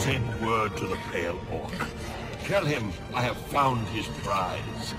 Send word to the Pale Orc. Tell him I have found his prize.